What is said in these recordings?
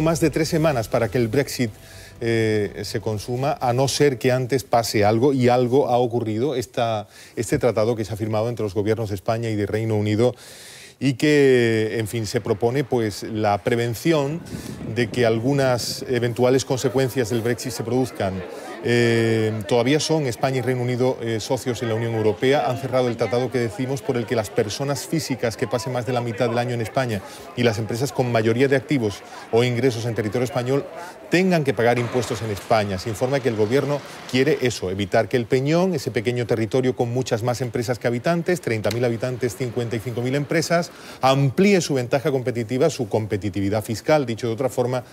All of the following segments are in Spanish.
más de tres semanas para que el Brexit eh, se consuma, a no ser que antes pase algo, y algo ha ocurrido, esta, este tratado que se ha firmado entre los gobiernos de España y de Reino Unido y que, en fin, se propone pues, la prevención de que algunas eventuales consecuencias del Brexit se produzcan eh, todavía son España y Reino Unido eh, socios en la Unión Europea. Han cerrado el tratado que decimos por el que las personas físicas que pasen más de la mitad del año en España y las empresas con mayoría de activos o ingresos en territorio español tengan que pagar impuestos en España. Se informa que el Gobierno quiere eso, evitar que el Peñón, ese pequeño territorio con muchas más empresas que habitantes, 30.000 habitantes, 55.000 empresas, amplíe su ventaja competitiva, su competitividad fiscal, dicho de otra forma,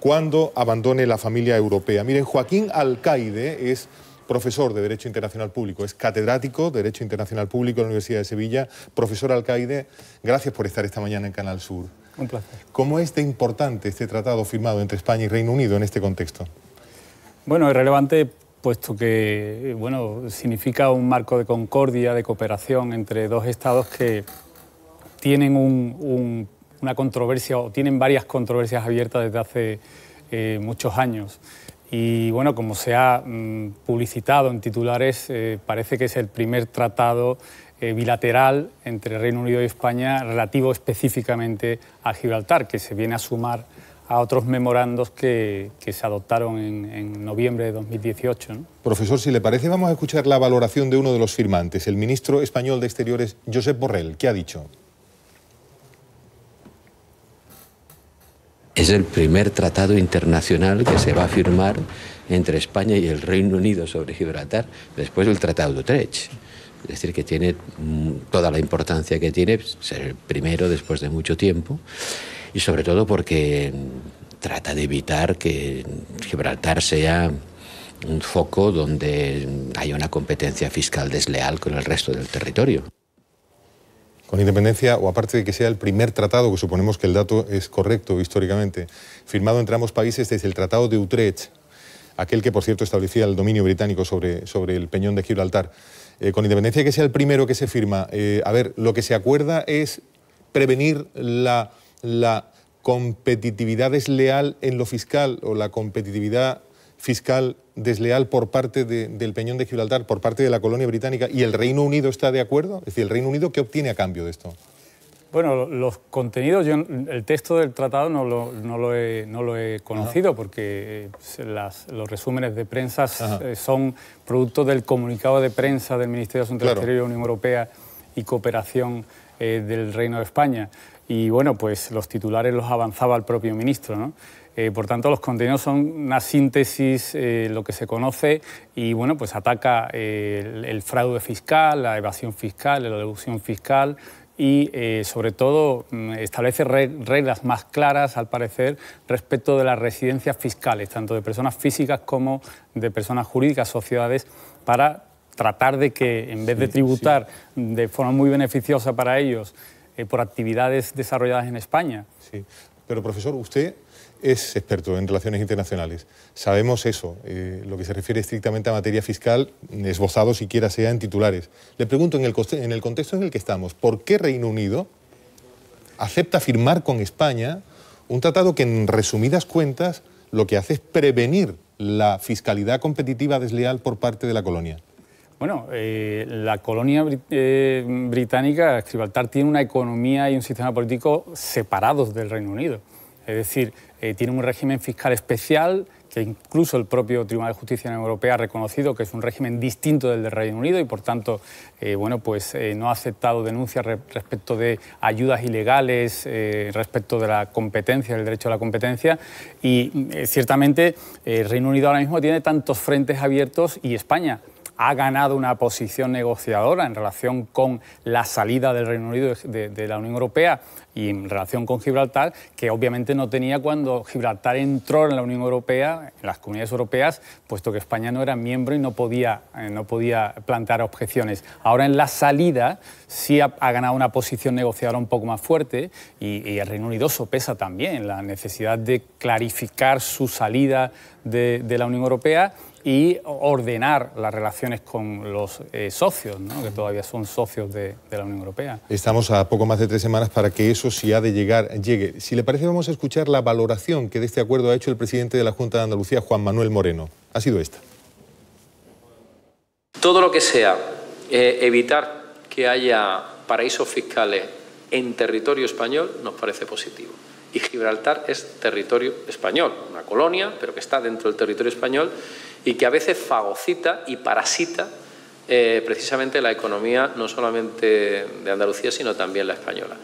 cuando abandone la familia europea. Miren, Joaquín Alcaide es profesor de Derecho Internacional Público, es catedrático de Derecho Internacional Público en la Universidad de Sevilla. Profesor Alcaide, gracias por estar esta mañana en Canal Sur. Un placer. ¿Cómo es de importante este tratado firmado entre España y Reino Unido en este contexto? Bueno, es relevante puesto que bueno, significa un marco de concordia, de cooperación entre dos estados que tienen un una controversia o tienen varias controversias abiertas desde hace eh, muchos años. Y bueno, como se ha mm, publicitado en titulares, eh, parece que es el primer tratado eh, bilateral entre Reino Unido y España relativo específicamente a Gibraltar, que se viene a sumar a otros memorandos que, se adoptaron en, noviembre de 2018. Profesor, si le parece, vamos a escuchar la valoración de uno de los firmantes, el ministro español de Exteriores, Josep Borrell. ¿Qué ha dicho? Es el primer tratado internacional que se va a firmar entre España y el Reino Unido sobre Gibraltar después del Tratado de Utrecht. Es decir, que tiene mm, toda la importancia que tiene ser el primero después de mucho tiempo y sobre todo porque trata de evitar que Gibraltar sea un foco donde haya una competencia fiscal desleal con el resto del territorio con independencia o aparte de que sea el primer tratado, que suponemos que el dato es correcto históricamente, firmado entre ambos países desde el Tratado de Utrecht, aquel que por cierto establecía el dominio británico sobre, sobre el peñón de Gibraltar. Eh, con independencia de que sea el primero que se firma, eh, a ver, lo que se acuerda es prevenir la, la competitividad desleal en lo fiscal o la competitividad fiscal desleal por parte del Peñón de Gibraltar, por parte de la colonia británica, y el Reino Unido está de acuerdo? Es decir, ¿el Reino Unido qué obtiene a cambio de esto? Bueno, los contenidos, yo, el texto del tratado no lo, no lo, he, no lo he, conocido porque eh, los resúmenes de prensa eh, son producto del comunicado de prensa del Ministerio de Asuntos Exteriores de la Unión Europea y Cooperación eh, del Reino de España. Y bueno, pues los titulares los avanzaba el propio ministro, ¿no? Eh, por tanto, los contenidos son una síntesis, eh, lo que se conoce, y bueno, pues ataca eh, el, fraude fiscal, la evasión fiscal, la deducción fiscal y sobre todo mm, establece reglas más claras, al parecer, respecto de las residencias fiscales, tanto de personas físicas como de personas jurídicas, sociedades, para tratar de que en vez de tributar de forma muy beneficiosa para ellos por actividades desarrolladas en España. Sí, pero profesor, usted es experto en relaciones internacionales. Sabemos eso, eh, lo que se refiere estrictamente a materia fiscal, esbozado siquiera sea en titulares. Le pregunto, en el, contexto en el que estamos, ¿por qué Reino Unido acepta firmar con España un tratado que, en resumidas cuentas, lo que hace es prevenir la fiscalidad competitiva desleal por parte de la colonia? Bueno, eh, la colonia eh, británica, Gibraltar, tiene una economía y un sistema político separados del Reino Unido. Es decir, eh, tiene un régimen fiscal especial que incluso el propio Tribunal de Justicia de la Unión Europea ha reconocido que es un régimen distinto del del Reino Unido y por tanto eh, bueno, pues, eh, no ha aceptado denuncias respecto de ayudas ilegales, respecto de la competencia, del derecho a la competencia. Y ciertamente el Reino Unido ahora mismo tiene tantos frentes abiertos y España ha ganado una posición negociadora en relación con la salida del Reino Unido de, la Unión Europea y en relación con Gibraltar, que obviamente no tenía cuando Gibraltar entró en la Unión Europea, en las comunidades europeas, puesto que España no era miembro y no podía, eh, no podía plantear objeciones. Ahora en la salida sí ha, ganado una posición negociadora un poco más fuerte y, el Reino Unido sopesa también la necesidad de clarificar su salida de, de la Unión Europea y ordenar las relaciones con los eh, socios, que todavía son socios de, de la Unión Europea. Estamos a poco más de tres semanas para que eso ha de llegar, llegue. Si le parece, vamos a escuchar la valoración que de este acuerdo ha hecho el presidente de la Junta de Andalucía, Juan Manuel Moreno. Ha sido esta. Todo lo que sea eh, evitar que haya paraísos fiscales en territorio español nos parece positivo. Y Gibraltar es territorio español, una colonia, pero que está dentro del territorio español y que a veces fagocita y parasita eh, precisamente la economía no solamente de Andalucía, sino también la española.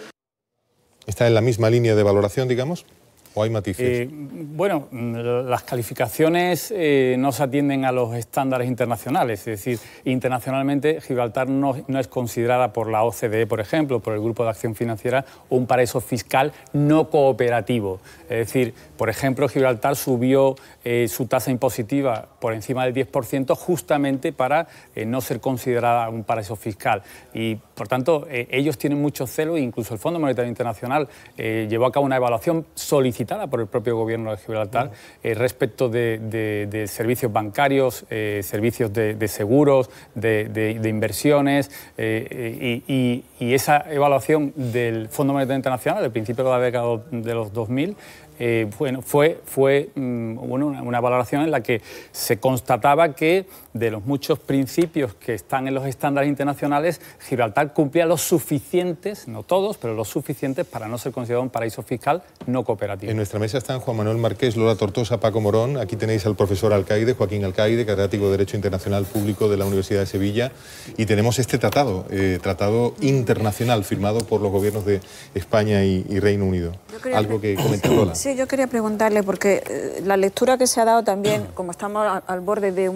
¿Está en la misma línea de valoración, digamos? ¿O hay matices? Eh, bueno, las calificaciones eh, no se atienden a los estándares internacionales, es decir, internacionalmente Gibraltar no, es considerada por la OCDE, por ejemplo, por el Grupo de Acción Financiera, un paraíso fiscal no cooperativo. Es decir, por ejemplo, Gibraltar subió eh, su tasa impositiva por encima del 10% justamente para no ser considerada un paraíso fiscal. Y, por tanto, ellos tienen mucho celo e incluso el Fondo Monetario Internacional llevó a cabo una evaluación solicitada por el propio gobierno de Gibraltar eh, respecto de, servicios bancarios, eh, servicios de, seguros, de, inversiones eh, y, y, esa evaluación del Fondo Monetario Internacional del principio de la década de los 2000 eh, bueno, fue, fue mm, una, valoración en la que se constataba que de los muchos principios que están en los estándares internacionales, Gibraltar cumplía los suficientes, no todos, pero los suficientes para no ser considerado un paraíso fiscal no cooperativo. En nuestra mesa están Juan Manuel Márquez, Lola Tortosa, Paco Morón. Aquí tenéis al profesor Alcaide, Joaquín Alcaide, catedrático de Derecho Internacional Público de la Universidad de Sevilla. Y tenemos este tratado, eh, tratado internacional firmado por los gobiernos de España y, Reino Unido. Algo que comentar, Lola yo quería preguntarle, porque eh, la lectura que se ha dado también, como estamos al borde de,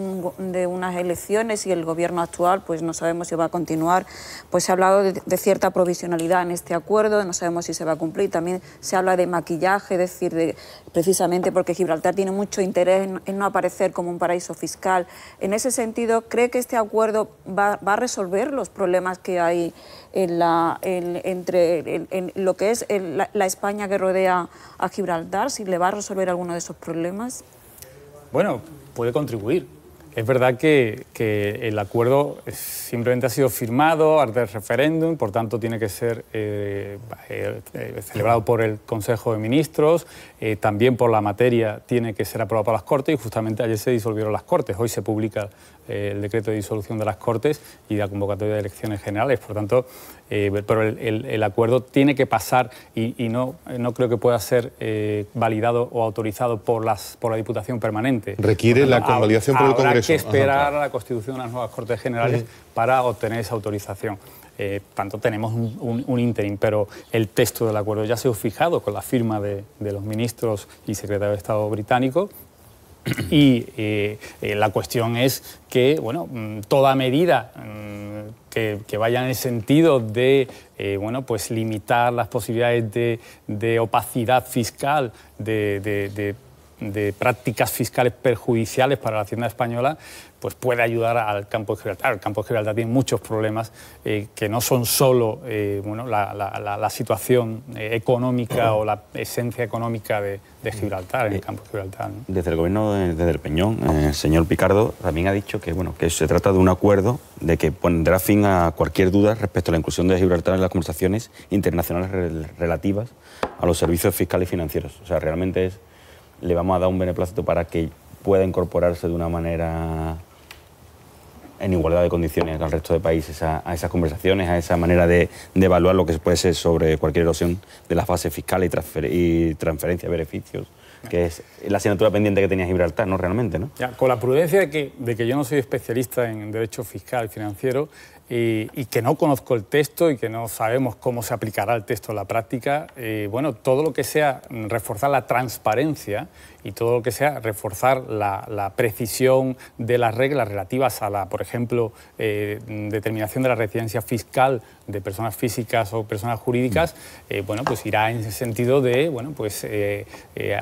unas elecciones y el gobierno actual, pues no sabemos si va a continuar, pues se ha hablado de, cierta provisionalidad en este acuerdo, no sabemos si se va a cumplir. También se habla de maquillaje, es decir, de, precisamente porque Gibraltar tiene mucho interés en, no aparecer como un paraíso fiscal. En ese sentido, ¿cree que este acuerdo va, a resolver los problemas que hay en la, entre lo que es la España que rodea a Gibraltar? Si le va a resolver alguno de esos problemas? Bueno, puede contribuir. Es verdad que, el acuerdo simplemente ha sido firmado ante referéndum, por tanto tiene que ser eh, eh, celebrado por el Consejo de Ministros, eh, también por la materia tiene que ser aprobado por las Cortes y justamente ayer se disolvieron las Cortes. Hoy se publica el decreto de disolución de las Cortes y la convocatoria de elecciones generales. Por tanto, pero el, acuerdo tiene que pasar y, no, no creo que pueda ser validado o autorizado por, las, por la Diputación Permanente. Requiere la convalidación por el Congreso que esperar a la constitución de las nuevas Cortes Generales para obtener esa autorización. Eh, tanto tenemos un, un, interim, pero el texto del acuerdo ya se ha fijado con la firma de, los ministros y secretarios de Estado británicos. Y eh, eh, la cuestión es que, bueno, mm, toda medida mm, que, vaya en el sentido de, bueno, pues limitar las posibilidades de, opacidad fiscal, de prácticas fiscales perjudiciales para la hacienda española, pues puede ayudar al campo de Gibraltar. El campo de Gibraltar tiene muchos problemas eh, que no son solo eh, bueno, la, situación eh, económica o la esencia económica de, Gibraltar, en el campo de Gibraltar. Desde el gobierno, desde el Peñón, el señor Picardo también ha dicho que, bueno, que se trata de un acuerdo de que pondrá fin a cualquier duda respecto a la inclusión de Gibraltar en las conversaciones internacionales relativas a los servicios fiscales y financieros. O sea, realmente es le vamos a dar un beneplácito para que pueda incorporarse de una manera en igualdad de condiciones al resto de países a, esas conversaciones, a esa manera de, evaluar lo que puede ser sobre cualquier erosión de la fase fiscal y, y transferencia de beneficios, que es la asignatura pendiente que tenía Gibraltar, ¿no? Realmente, ¿no? Con la prudencia de que, de que yo no soy especialista en derecho fiscal y financiero, y, que no conozco el texto y que no sabemos cómo se aplicará el texto en la práctica, eh, bueno, todo lo que sea reforzar la transparencia y todo lo que sea reforzar la, precisión de las reglas relativas a la, por ejemplo, eh, determinación de la residencia fiscal de personas físicas o personas jurídicas, eh, bueno, pues irá en ese sentido de, bueno, pues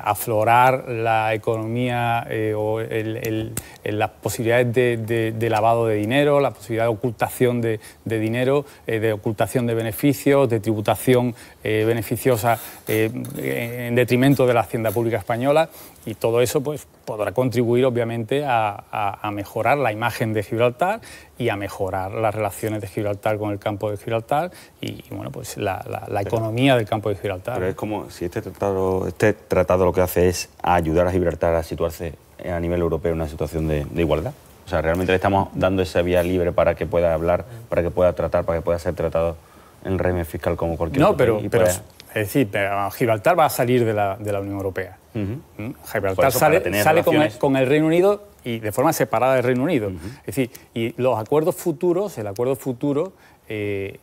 aflorar la economía o las posibilidades de, de lavado de dinero, la posibilidad de ocultación de, dinero, eh, de ocultación de beneficios, de tributación eh, beneficiosa en detrimento de la hacienda pública española y todo eso pues, podrá contribuir obviamente a, mejorar la imagen de Gibraltar y a mejorar las relaciones de Gibraltar con el campo de Gibraltar y, bueno, pues la, economía del campo de Gibraltar. Pero es como si este tratado, este tratado lo que hace es ayudar a Gibraltar a situarse a nivel europeo en una situación de, igualdad. O sea, realmente le estamos dando esa vía libre para que pueda hablar, para que pueda tratar, para que pueda ser tratado en régimen fiscal como cualquier no, pero, pero es decir, Gibraltar va a salir de la, de la Unión Europea. ¿Mm? Gibraltar sale, sale con, el, Reino Unido y de forma separada del Reino Unido. Es decir, y los acuerdos futuros, el acuerdo futuro, eh,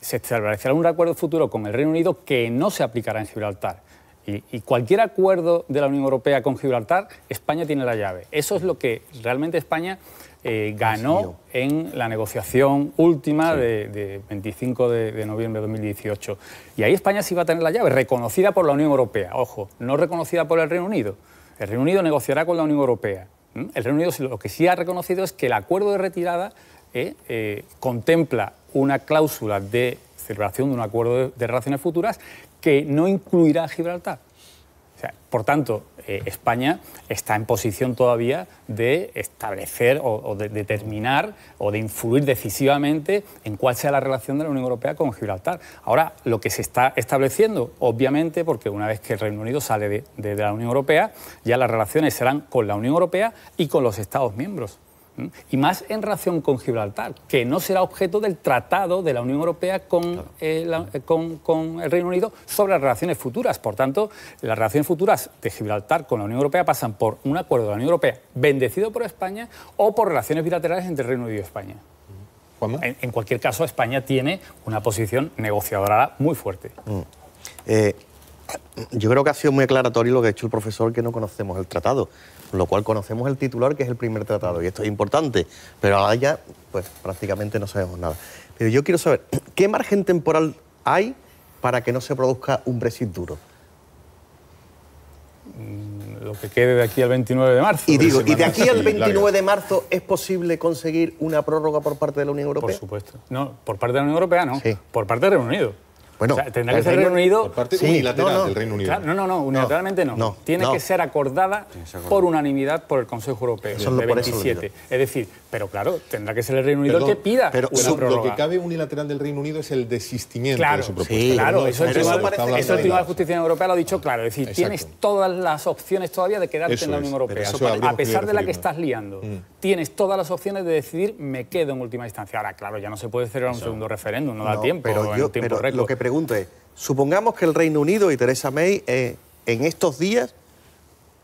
se establecerá un acuerdo futuro con el Reino Unido que no se aplicará en Gibraltar. Y, cualquier acuerdo de la Unión Europea con Gibraltar, España tiene la llave. Eso es lo que realmente España eh, ganó en la negociación última de, 25 de, noviembre de 2018. Y ahí España sí va a tener la llave, reconocida por la Unión Europea, ojo, no reconocida por el Reino Unido. El Reino Unido negociará con la Unión Europea. El Reino Unido lo que sí ha reconocido es que el acuerdo de retirada eh, eh, contempla una cláusula de celebración de un acuerdo de relaciones futuras que no incluirá a Gibraltar por tanto, eh, España está en posición todavía de establecer o, de determinar o de influir decisivamente en cuál sea la relación de la Unión Europea con Gibraltar. Ahora, lo que se está estableciendo, obviamente, porque una vez que el Reino Unido sale de la Unión Europea, ya las relaciones serán con la Unión Europea y con los Estados miembros y más en relación con Gibraltar, que no será objeto del tratado de la Unión Europea eh, eh, con, con, el Reino Unido sobre las relaciones futuras. Por tanto, las relaciones futuras de Gibraltar con la Unión Europea pasan por un acuerdo de la Unión Europea bendecido por España o por relaciones bilaterales entre el Reino Unido y España. En, en, cualquier caso, España tiene una posición negociadora muy fuerte. Mm. Eh, yo creo que ha sido muy aclaratorio lo que ha hecho el profesor, que no conocemos el tratado lo cual conocemos el titular, que es el primer tratado, y esto es importante, pero ahora ya, pues prácticamente no sabemos nada. Pero yo quiero saber, ¿qué margen temporal hay para que no se produzca un Brexit duro? Mm, lo que quede de aquí al 29 de marzo. Y digo, ¿y de aquí al 29 de marzo es posible conseguir una prórroga por parte de la Unión Europea? Por supuesto. No, por parte de la Unión Europea no. Sí. Por parte del Reino Unido. Bueno, tendrá que ser Reino Unido. Por parte unilateral del Reino Unido. no, no, no, unilateralmente no. Tiene que ser acordada por unanimidad por el Consejo Europeo Eso de 27. Es decir, pero claro, tendrá que ser el Reino Unido el que pida pero Lo que cabe unilateral del Reino Unido es el desistimiento de su propuesta. claro, eso, el Tribunal de Justicia Europea lo ha dicho claro. Es decir, tienes todas las opciones todavía de quedarte en la Unión Europea. A pesar de la que estás liando, mm. tienes todas las opciones de decidir me quedo en última instancia. Ahora, claro, ya no se puede celebrar un segundo referéndum, no da tiempo. Pero, yo, lo que pregunto es, supongamos que el Reino Unido y Teresa May eh, en estos días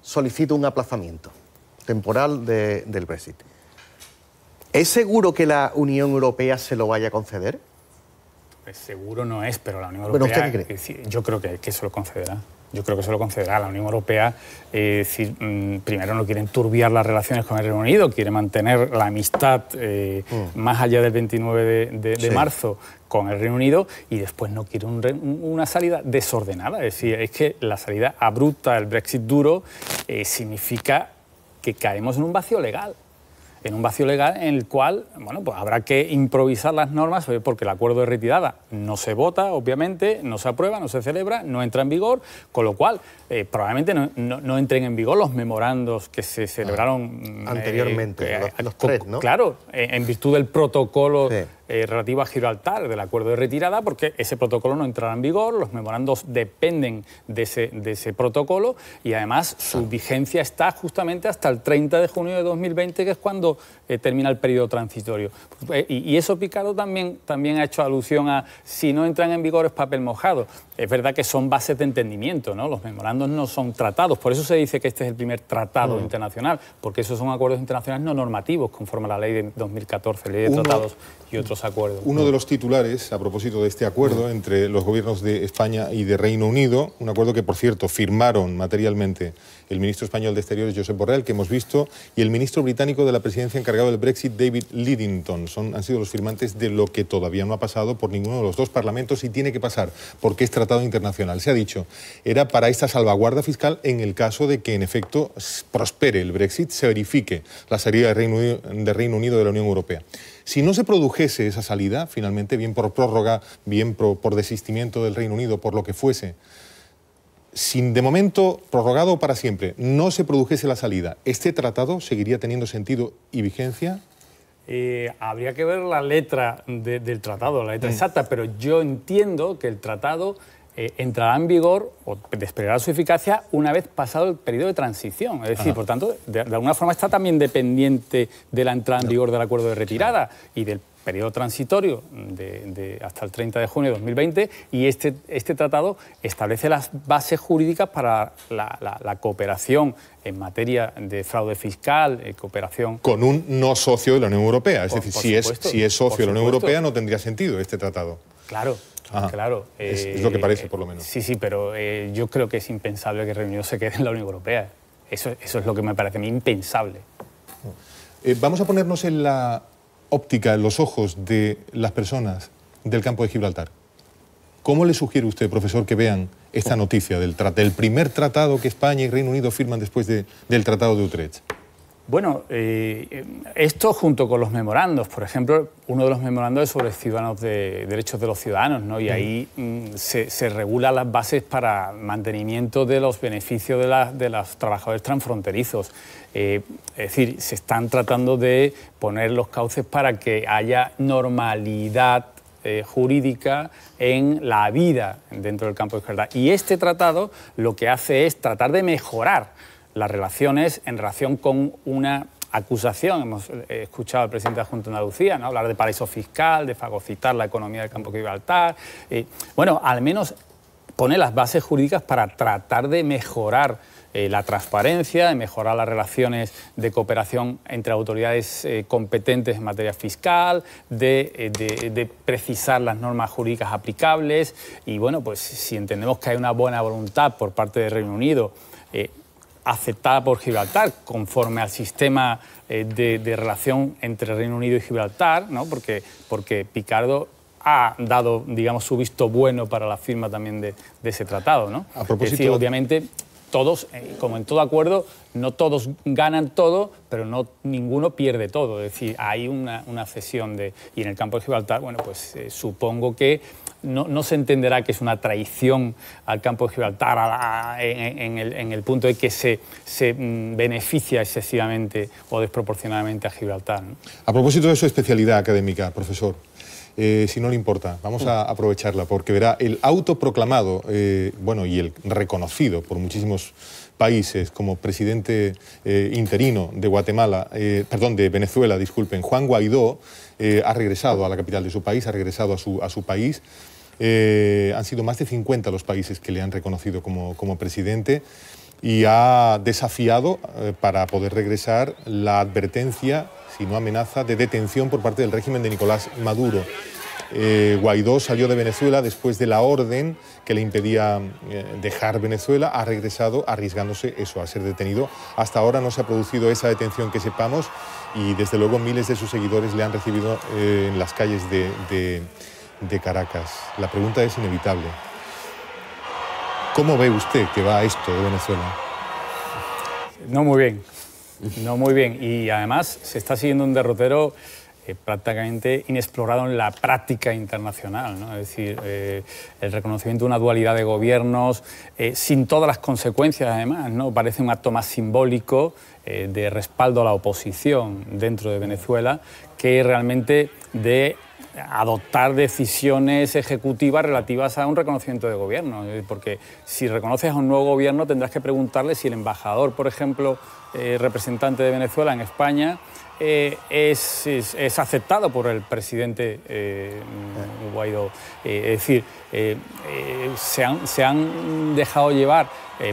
solicita un aplazamiento temporal del Brexit. ¿Es seguro que la Unión Europea se lo vaya a conceder? Pues seguro no es, pero la Unión Europea. Yo creo que, que, se lo concederá. Yo creo que se lo concederá. La Unión Europea, eh, mm, primero no quiere enturbiar las relaciones con el Reino Unido, quiere mantener la amistad eh, mm. más allá del 29 de, marzo con el Reino Unido y después no quiere una salida desordenada. Es decir, es que la salida abrupta, el Brexit duro, eh, significa que caemos en un vacío legal en un vacío legal en el cual bueno, pues habrá que improvisar las normas porque el acuerdo de retirada no se vota, obviamente, no se aprueba, no se celebra, no entra en vigor, con lo cual eh, probablemente no, entren en vigor los memorandos que se celebraron ah, anteriormente, eh, los, tres, ¿no? Claro, en virtud del protocolo eh, relativa a Gibraltar del acuerdo de retirada, porque ese protocolo no entrará en vigor, los memorandos dependen de ese, de ese protocolo y además su vigencia está justamente hasta el 30 de junio de 2020, que es cuando eh, termina el periodo transitorio. Eh, y, eso Picardo también, también ha hecho alusión a si no entran en vigor es papel mojado. Es verdad que son bases de entendimiento, ¿no? Los memorandos no son tratados, por eso se dice que este es el primer tratado mm. internacional, porque esos son acuerdos internacionales no normativos, conforme a la ley de 2014, ley de tratados y otros acuerdos. Uno de los titulares, a propósito de este acuerdo entre los gobiernos de España y de Reino Unido, un acuerdo que, por cierto, firmaron materialmente el ministro español de Exteriores, Josep Borrell, que hemos visto, y el ministro británico de la presidencia encargado del Brexit, David Lidington. Han sido los firmantes de lo que todavía no ha pasado por ninguno de los dos parlamentos y tiene que pasar, porque es tratado internacional. Se ha dicho, era para esta salvaguarda fiscal en el caso de que en efecto prospere el Brexit, se verifique la salida de Reino de, Reino Unido de la Unión Europea. Si no se produjese esa salida, finalmente, bien por prórroga, bien por desistimiento del Reino Unido, por lo que fuese, sin de momento prorrogado para siempre, no se produjese la salida, ¿este tratado seguiría teniendo sentido y vigencia? Eh, habría que ver la letra del tratado, la letra mm. exacta, pero yo entiendo que el tratado eh, entrará en vigor o desplegará su eficacia una vez pasado el periodo de transición. Es decir, por tanto, de, alguna forma está también dependiente de la entrada en vigor del acuerdo de retirada y del periodo transitorio de, hasta el 30 de junio de 2020 y este, este tratado establece las bases jurídicas para la, cooperación en materia de fraude fiscal, eh, cooperación... Con un no socio de la Unión Europea, es decir, si, es, si es socio de la Unión Europea no tendría sentido este tratado. Claro, claro. es, lo que parece, por lo menos. Sí, sí, pero eh, yo creo que es impensable que Reino Unido se quede en la Unión Europea. Eso, eso es lo que me parece a mí impensable. Eh, vamos a ponernos en la óptica en los ojos de las personas del campo de Gibraltar. ¿Cómo le sugiere usted, profesor, que vean esta noticia del, del primer tratado que España y Reino Unido firman después del Tratado de Utrecht? Bueno, eh, esto junto con los memorandos, por ejemplo, uno de los memorandos es sobre ciudadanos de derechos de los ciudadanos, ¿no? Y ahí mm, se, se regulan las bases para mantenimiento de los beneficios de, de los trabajadores transfronterizos. Eh, es decir, se están tratando de poner los cauces para que haya normalidad eh, jurídica en la vida dentro del campo de Gibraltar. Y este tratado lo que hace es tratar de mejorar las relaciones en relación con una acusación. Hemos eh, escuchado al presidente de la Junta de Andalucía ¿no? hablar de paraíso fiscal, de fagocitar la economía del campo de Gibraltar. Eh, bueno, al menos pone las bases jurídicas para tratar de mejorar eh, la transparencia, de mejorar las relaciones de cooperación entre autoridades competentes en materia fiscal, de, precisar las normas jurídicas aplicables y bueno, pues si entendemos que hay una buena voluntad por parte del Reino Unido aceptada por Gibraltar, conforme al sistema eh, de, relación entre Reino Unido y Gibraltar, ¿no? porque, porque Picardo ha dado, digamos, su visto bueno para la firma también de, ese tratado. ¿no? A propósito... obviamente, todos, eh, como en todo acuerdo, no todos ganan todo, pero no ninguno pierde todo. Es decir, hay una, cesión de... Y en el campo de Gibraltar, bueno, pues eh, supongo que no, se entenderá que es una traición al campo de Gibraltar en, el, punto de que se, mm, beneficia excesivamente o desproporcionadamente a Gibraltar. A propósito de su especialidad académica, profesor, eh, si no le importa, vamos a aprovecharla, porque verá, el autoproclamado, eh, bueno, y el reconocido por muchísimos países como presidente eh, interino de Guatemala, perdón, de Venezuela, disculpen, Juan Guaidó, ha regresado a la capital de su país, ha regresado a su, a su país. Han sido más de 50 los países que le han reconocido como, presidente y ha desafiado para poder regresar la advertencia, si no amenaza, de detención por parte del régimen de Nicolás Maduro. Eh, Guaidó salió de Venezuela después de la orden que le impedía dejar Venezuela, ha regresado arriesgándose eso, a ser detenido. Hasta ahora no se ha producido esa detención que sepamos y desde luego miles de sus seguidores le han recibido en las calles de de Caracas. La pregunta es inevitable. ¿Cómo ve usted que va esto de Venezuela? No muy bien, no muy bien. Y además se está siguiendo un derrotero eh, prácticamente inexplorado en la práctica internacional. ¿no? Es decir, eh, el reconocimiento de una dualidad de gobiernos, eh, sin todas las consecuencias además, ¿no? parece un acto más simbólico de respaldo a la oposición dentro de Venezuela que realmente de adoptar decisiones ejecutivas relativas a un reconocimiento de gobierno. Porque si reconoces a un nuevo gobierno tendrás que preguntarle si el embajador, por ejemplo, eh, representante de Venezuela en España, eh, es, es, aceptado por el presidente eh, Guaidó. es decir, se han, se, han, dejado llevar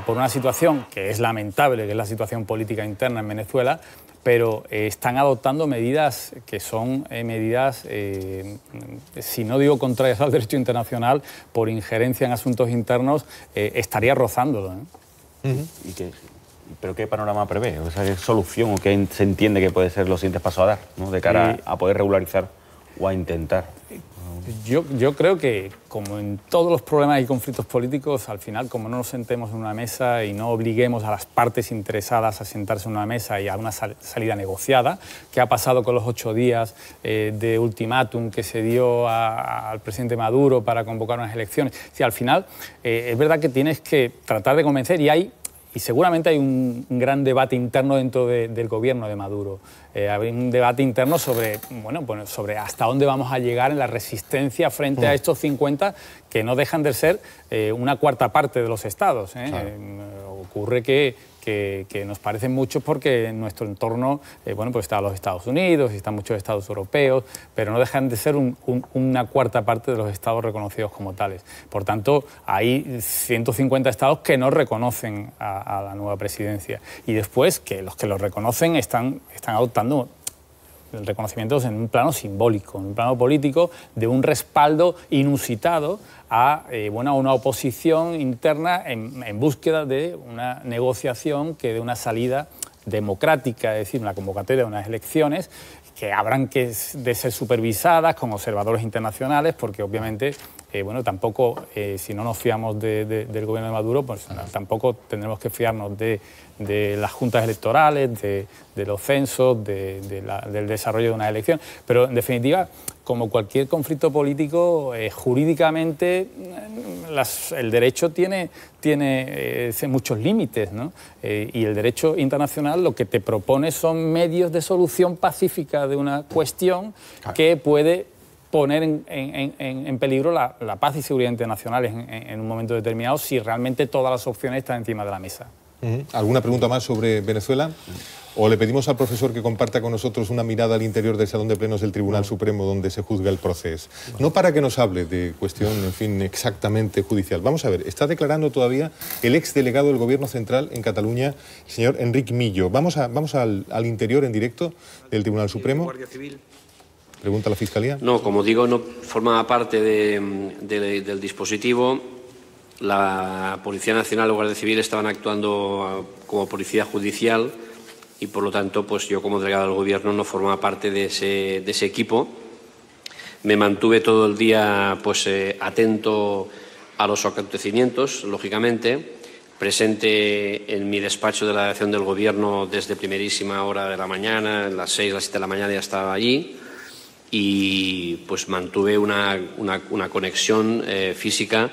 por una situación que es lamentable, que es la situación política interna en Venezuela, pero eh, están adoptando medidas que son eh, medidas, eh, si no digo contrarias al derecho internacional, por injerencia en asuntos internos, estaría rozándolo. ¿Pero qué panorama prevé? O sea, ¿Qué solución o qué se entiende que puede ser los siguientes pasos a dar de cara a poder regularizar o a intentar? Yo, yo creo que, como en todos los problemas y conflictos políticos, al final, como no nos sentemos en una mesa y no obliguemos a las partes interesadas a sentarse en una mesa y a una salida negociada, que ha pasado con los ocho días eh, de ultimátum que se dio al presidente Maduro para convocar unas elecciones, si al final eh, es verdad que tienes que tratar de convencer y hay y seguramente hay un, gran debate interno dentro del gobierno de Maduro. Eh, hay un debate interno sobre, bueno, sobre hasta dónde vamos a llegar en la resistencia frente a mm. estos 50 que no dejan de ser eh, una cuarta parte de los estados. ¿eh? ocurre que que, nos parecen muchos porque en nuestro entorno, eh, bueno, pues están los Estados Unidos y están muchos estados europeos, pero no dejan de ser una cuarta parte de los estados reconocidos como tales. Por tanto, hay 150 estados que no reconocen a, la nueva presidencia y después que los que lo reconocen están, están adoptando el reconocimiento en un plano simbólico, en un plano político, de un respaldo inusitado a, eh, bueno, una oposición interna en, búsqueda de una negociación que de una salida democrática, es decir, una convocatoria de unas elecciones que habrán que de ser supervisadas con observadores internacionales, porque obviamente, eh, bueno, tampoco, eh, si no nos fiamos del gobierno de Maduro, pues tampoco tendremos que fiarnos de de las juntas electorales, de, los censos, del desarrollo de una elección. Pero, en definitiva, como cualquier conflicto político, eh, jurídicamente mm, el derecho tiene, tiene muchos límites, ¿no? Y el derecho internacional lo que te propone son medios de solución pacífica de una cuestión que puede poner en, peligro la, paz y seguridad internacionales en un momento determinado si realmente todas las opciones están encima de la mesa. ¿Alguna pregunta más sobre Venezuela? ¿O le pedimos al profesor que comparta con nosotros una mirada al interior del Salón de Plenos del Tribunal Supremo donde se juzga el proceso? No para que nos hable de cuestión, en fin, exactamente judicial. Vamos a ver, está declarando todavía el ex delegado del Gobierno Central en Cataluña, el señor Enrique Millo. Vamos, a, vamos al, interior en directo del Tribunal Supremo. Pregunta la Fiscalía. No, como digo, no formaba parte del dispositivo la Policía Nacional o Guardia Civil estaban actuando ah, como policía judicial y por lo tanto pues yo como delegado del gobierno no formaba parte de ese, equipo. Me mantuve todo el día pues eh, atento a los acontecimientos, lógicamente, presente en mi despacho de la delegación del gobierno desde primerísima hora de la mañana, las seis, las siete de la mañana ya estaba allí y pues mantuve una, conexión eh, física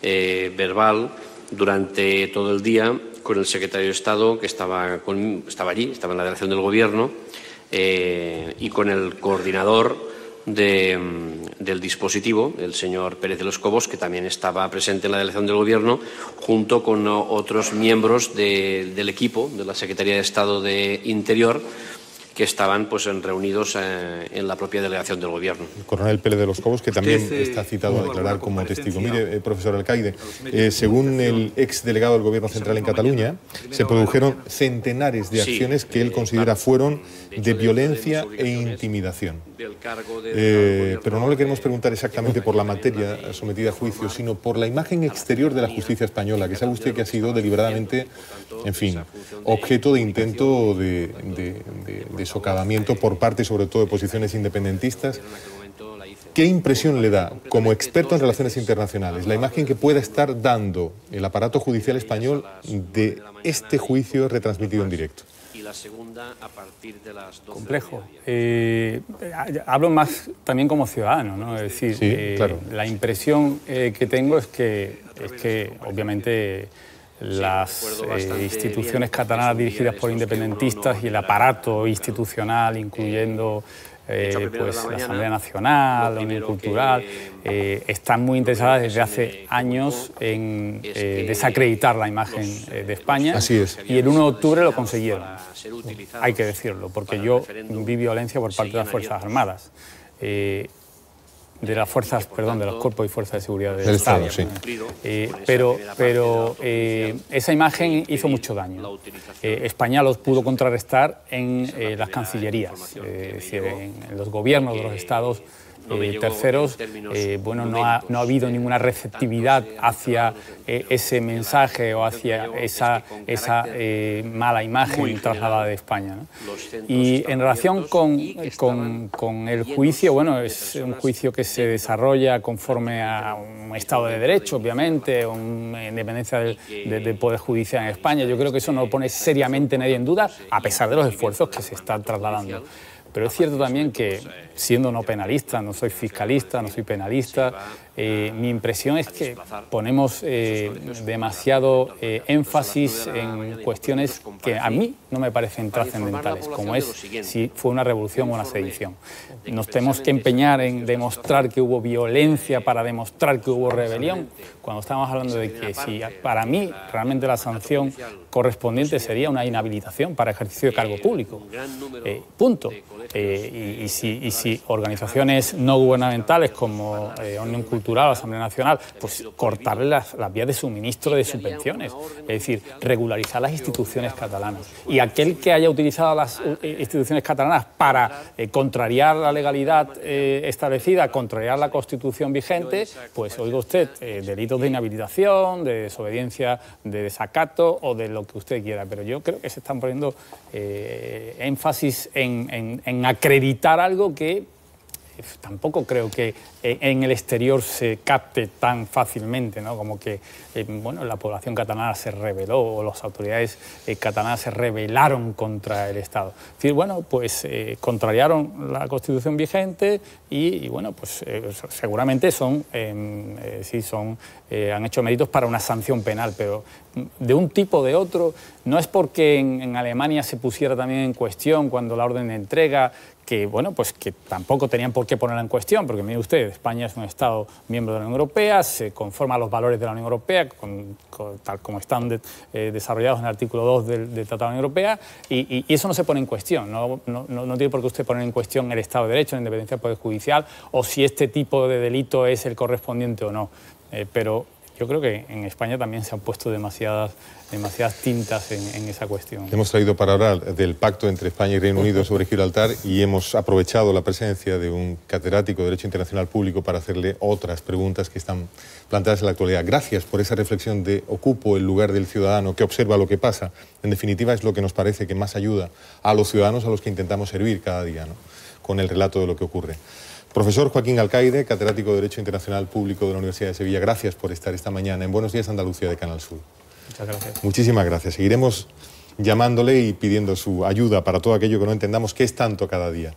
eh, verbal durante todo el día con el secretario de Estado, que estaba, estaba allí, estaba en la delegación del Gobierno, eh, y con el coordinador mm, del dispositivo, el señor Pérez de los Cobos, que también estaba presente en la delegación del Gobierno, junto con otros miembros del equipo de la Secretaría de Estado de Interior, que estaban pues, reunidos eh, en la propia delegación del Gobierno. El coronel Pérez de los Cobos, que también está citado a declarar como testigo. Mire, eh, profesor Alcaide, eh, según el ex delegado del Gobierno Central en Cataluña, se produjeron centenares de acciones que él considera fueron de violencia e intimidación. pero no le queremos preguntar exactamente por la materia sometida a juicio, sino por la imagen exterior de la justicia española, que sabe usted que ha sido deliberadamente, en fin, objeto de intento de socavamiento por parte sobre todo de posiciones independentistas. ¿Qué impresión le da, como experto en relaciones internacionales, la imagen que pueda estar dando el aparato judicial español de este juicio retransmitido en directo? Complejo. Eh, hablo más también como ciudadano, ¿no? Es decir, eh, la impresión eh, que tengo es que, es que obviamente las eh, instituciones catalanas dirigidas por independentistas y el aparato institucional, incluyendo eh, pues, la Asamblea Nacional, la Unión Cultural, eh, están muy interesadas desde hace años en desacreditar la imagen de España. Así es. Y el 1 de octubre lo consiguieron. Hay que decirlo, porque yo vi violencia por parte de las Fuerzas Armadas de las fuerzas, perdón, de los cuerpos y fuerzas de seguridad del, Estado. sí. Eh, pero pero eh, esa imagen hizo mucho daño. Eh, España los pudo contrarrestar en las cancillerías, es decir, en, los gobiernos de los estados eh, terceros, eh, bueno, no ha, no ha, habido ninguna receptividad hacia eh, ese mensaje o hacia esa, esa mala imagen trasladada de España. Y en relación con, con, con, el juicio, bueno, es un juicio que se desarrolla conforme a un Estado de Derecho, obviamente, una independencia del, del Poder Judicial en España. Yo creo que eso no pone seriamente nadie en duda, a pesar de los esfuerzos que se están trasladando. Pero es cierto también que, siendo no penalista, no soy fiscalista, no soy penalista, eh, mi impresión es que ponemos eh, demasiado eh, énfasis en cuestiones que a mí no me parecen trascendentales, como es si fue una revolución o una sedición. Nos tenemos que empeñar en demostrar que hubo violencia para demostrar que hubo rebelión, cuando estamos hablando de que si para mí realmente la sanción correspondiente sería una inhabilitación para ejercicio de cargo público. punto. Y, si, organizaciones no gubernamentales como Unión Cultural la Asamblea Nacional, pues cortarle las, vías de suministro de subvenciones, es decir, regularizar las instituciones catalanas. Y aquel que haya utilizado las eh, instituciones catalanas para eh, contrariar la legalidad eh, establecida, contrariar la Constitución vigente, pues oiga usted, delitos de inhabilitación, de desobediencia, de desacato o de lo que usted quiera. Pero yo creo que se están poniendo énfasis en acreditar algo que tampoco creo que en el exterior se capte tan fácilmente, ¿no? como que eh, bueno, la población catalana se rebeló o las autoridades eh, catalanas se rebelaron contra el Estado. Es decir, bueno, pues eh, contrariaron la Constitución vigente y, bueno, pues seguramente son, em, sí, son, han hecho méritos para una sanción penal, pero de un tipo o de otro, no es porque en Alemania se pusiera también en cuestión cuando la orden de entrega que, bueno, pues que tampoco tenían por qué ponerla en cuestión, porque mire usted, España es un Estado miembro de la Unión Europea, se conforma a los valores de la Unión Europea, tal como están eh, desarrollados en el artículo 2 del, Tratado de la Unión Europea, y, eso no se pone en cuestión, no, no, no, tiene por qué usted poner en cuestión el Estado de Derecho, la independencia del Poder Judicial, o si este tipo de delito es el correspondiente o no. Eh, pero yo creo que en España también se han puesto demasiadas, demasiadas tintas en, esa cuestión. Hemos traído para hablar del pacto entre España y Reino Unido sobre Gibraltar y hemos aprovechado la presencia de un catedrático de Derecho Internacional Público para hacerle otras preguntas que están planteadas en la actualidad. Gracias por esa reflexión de ocupo el lugar del ciudadano que observa lo que pasa. En definitiva es lo que nos parece que más ayuda a los ciudadanos a los que intentamos servir cada día, ¿no? con el relato de lo que ocurre. Profesor Joaquín Alcaide, catedrático de Derecho Internacional Público de la Universidad de Sevilla, gracias por estar esta mañana en Buenos Días Andalucía de Canal Sur. Muchas gracias. Muchísimas gracias. Seguiremos llamándole y pidiendo su ayuda para todo aquello que no entendamos, que es tanto cada día.